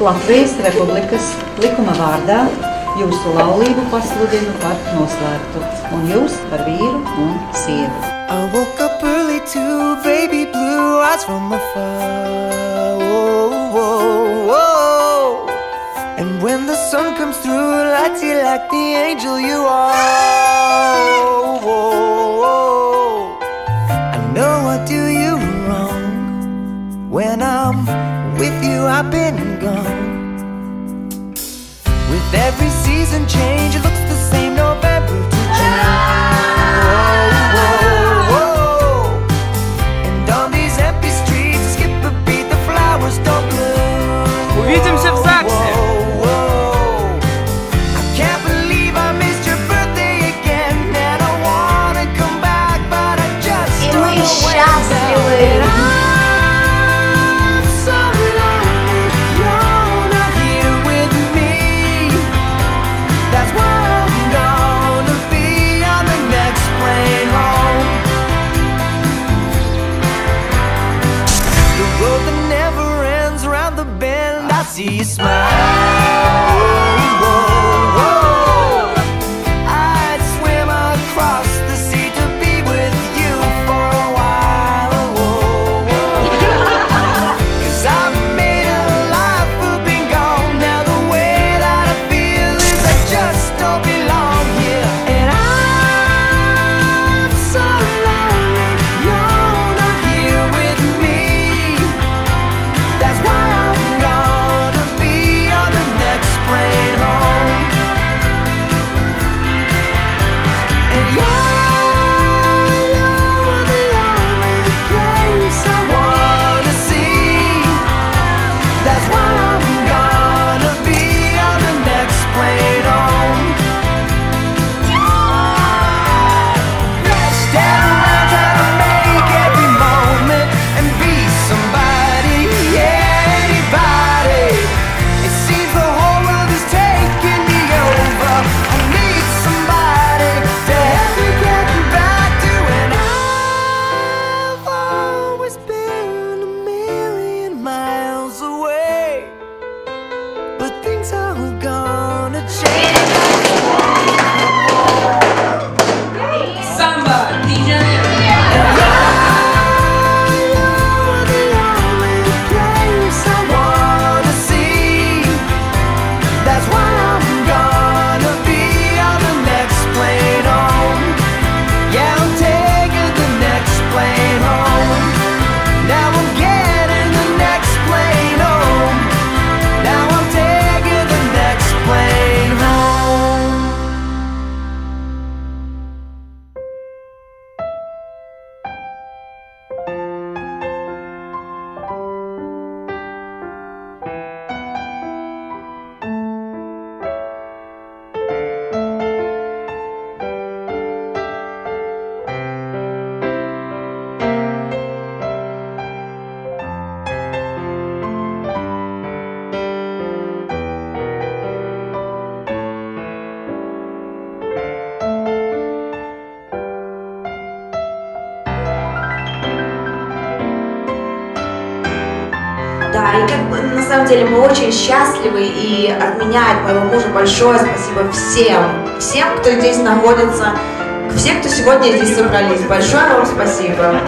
Latvijas Republikas likuma vārdā jūsu laulību pasludinu par noslēgtu, un jūs par vīru un sievu. I woke up early to baby blue eyes from afar. And when the sun comes through, lights you like the angel you are. I know I do you wrong when I'm with you, I've been gone. With every season change, it looks I see you smile. Да, и как бы, на самом деле мы очень счастливы, и от меня, от моего мужа большое спасибо всем, всем, кто здесь находится, всем, кто сегодня здесь собрались. Большое вам спасибо.